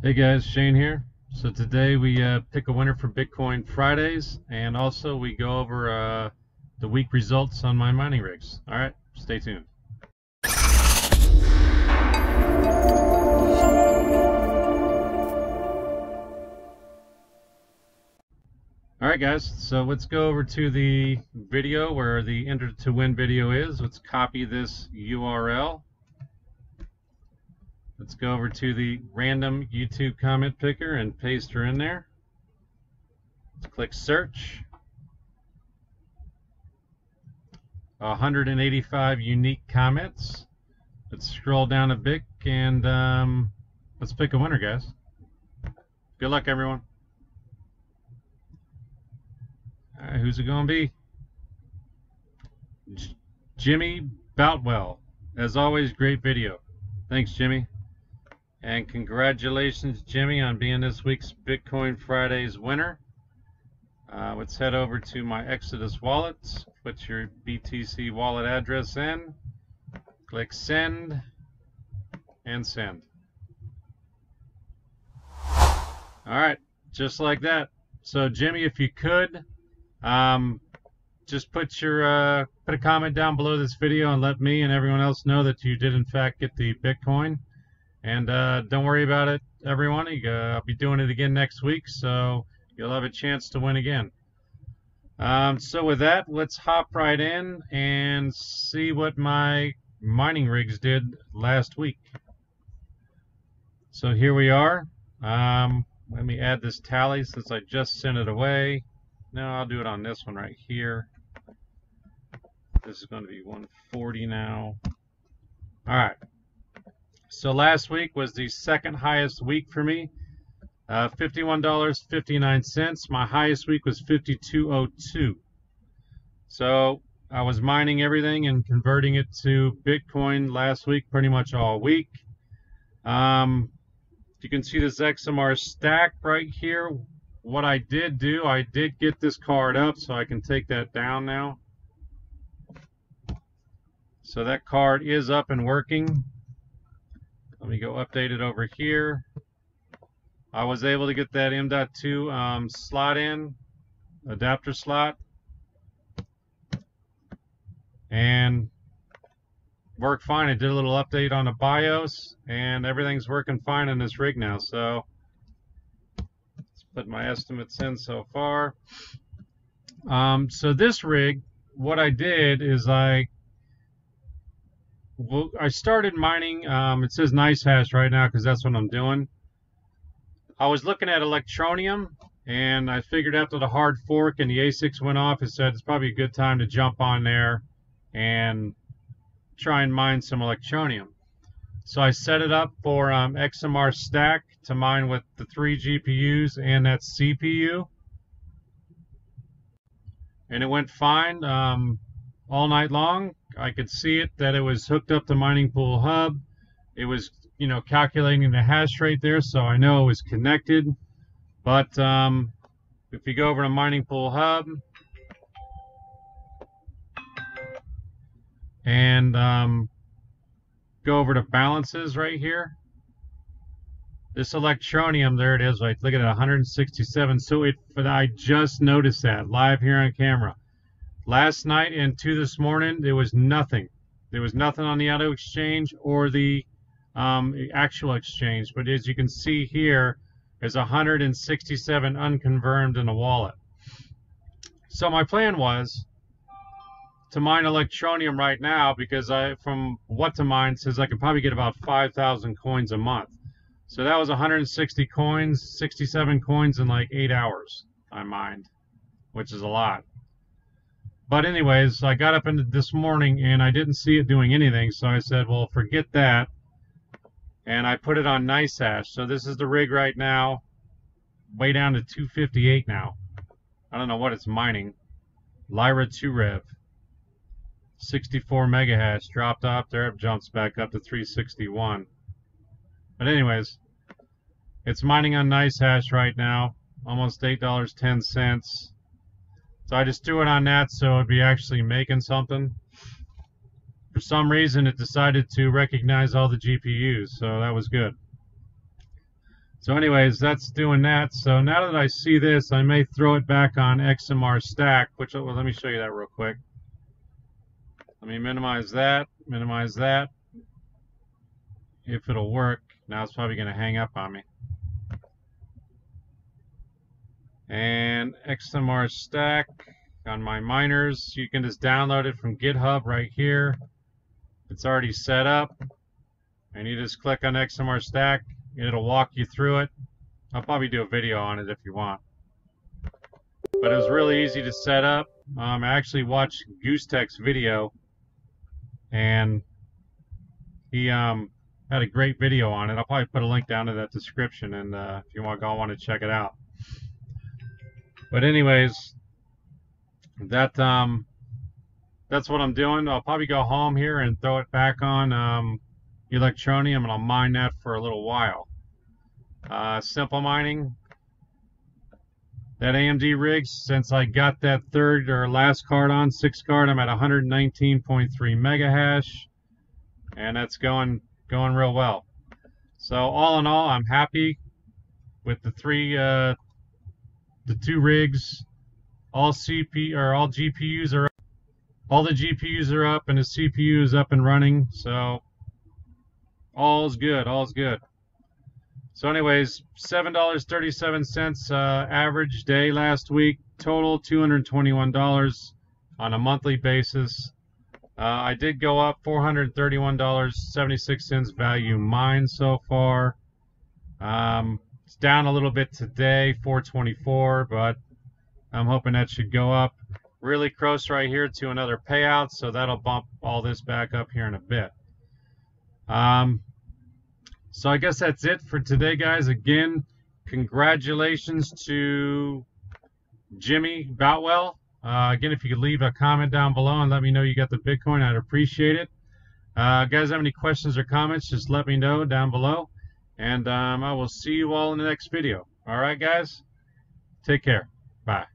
Hey guys, Shane here. So today we uh, pick a winner for Bitcoin Fridays, and also we go over uh, the week results on my mining rigs. All right, stay tuned. All right, guys. So let's go over to the video where the enter to win video is. Let's copy this URL Let's go over to the random YouTube comment picker and paste her in there. Let's click search. 185 unique comments. Let's scroll down a bit and um, let's pick a winner, guys. Good luck, everyone. All right, who's it going to be? J Jimmy Boutwell. As always, great video. Thanks, Jimmy. And congratulations, Jimmy, on being this week's Bitcoin Fridays winner. Uh, let's head over to my Exodus wallet. Put your BTC wallet address in. Click send and send. All right, just like that. So, Jimmy, if you could, um, just put your uh, put a comment down below this video and let me and everyone else know that you did in fact get the Bitcoin. And uh, don't worry about it, everyone. I'll be doing it again next week, so you'll have a chance to win again. Um, so with that, let's hop right in and see what my mining rigs did last week. So here we are. Um, let me add this tally since I just sent it away. No, I'll do it on this one right here. This is going to be 140 now. All right. So last week was the second highest week for me. Uh, $51.59. My highest week was 52.02. So I was mining everything and converting it to Bitcoin last week, pretty much all week. Um, you can see this XMR stack right here. What I did do, I did get this card up, so I can take that down now. So that card is up and working. Let me go update it over here. I was able to get that M.2 um, slot in, adapter slot, and worked fine. I did a little update on the BIOS, and everything's working fine in this rig now. So let's put my estimates in so far. Um, so this rig, what I did is I well, I started mining. Um, it says NiceHash right now because that's what I'm doing. I was looking at Electroneum, and I figured after the hard fork and the ASICs went off, it said it's probably a good time to jump on there and try and mine some Electroneum. So I set it up for um, XMR Stack to mine with the three GPUs and that CPU. And it went fine um, all night long. I could see it that it was hooked up to Mining Pool Hub. It was, you know, calculating the hash rate there, so I know it was connected. But um, if you go over to Mining Pool Hub and um, go over to balances right here, this electroneum, there it is, right? Look at it, 167. So it, but I just noticed that live here on camera. Last night and to this morning, there was nothing. There was nothing on the auto exchange or the um, actual exchange. But as you can see here, there's 167 unconfirmed in the wallet. So my plan was to mine Electroneum right now because I, from WhatToMine, says I could probably get about 5,000 coins a month. So that was 160 coins, 67 coins in like eight hours I mined, which is a lot. But anyways, I got up into this morning and I didn't see it doing anything, so I said, well, forget that. And I put it on NiceHash. So this is the rig right now, way down to 258 now. I don't know what it's mining. Lyra 2 Rev. 64 megahash dropped off there, it jumps back up to 361. But anyways, it's mining on NiceHash right now, almost $8.10. So I just threw it on that so it'd be actually making something. For some reason, it decided to recognize all the GPUs, so that was good. So anyways, that's doing that. So now that I see this, I may throw it back on XMR stack, which well, let me show you that real quick. Let me minimize that, minimize that. If it'll work. Now it's probably going to hang up on me. And XMR stack on my miners. You can just download it from GitHub right here. It's already set up. And you just click on XMR stack. It'll walk you through it. I'll probably do a video on it if you want. But it was really easy to set up. Um, I actually watched Goose video and he um, had a great video on it. I'll probably put a link down to that description and uh, if you want go want to check it out. But anyways, that um, that's what I'm doing. I'll probably go home here and throw it back on um, Electroneum and I'll mine that for a little while. Uh, simple mining. That AMD rig, since I got that third or last card on, six card, I'm at 119.3 mega hash, and that's going going real well. So all in all, I'm happy with the three, uh, the two rigs. All CP or all GPUs are, all the GPUs are up, and the CPU is up and running. So all's good, all's good. So anyways, $7.37 uh, average day last week. Total $221 on a monthly basis. Uh, I did go up $431.76 value mine so far. Um, it's down a little bit today, 424, but I'm hoping that should go up really close right here to another payout, so that'll bump all this back up here in a bit. Um, so I guess that's it for today, guys. Again, congratulations to Jimmy Boutwell. Uh, again, if you could leave a comment down below and let me know you got the Bitcoin, I'd appreciate it. Uh, guys, have any questions or comments, just let me know down below. And um, I will see you all in the next video. All right, guys? Take care. Bye.